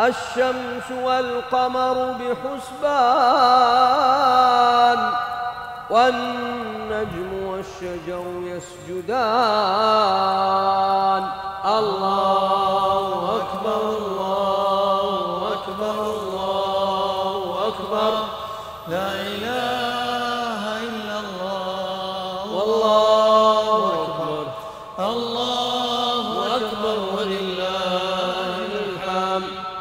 الشمس والقمر بحسبان والنجم والشجر يسجدان. الله أكبر الله أكبر الله أكبر. لا إله إلا الله. والله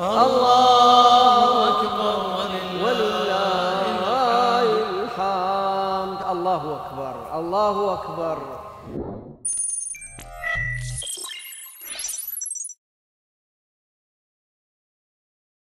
الله أكبر ولله الحمد. الله أكبر. الله أكبر.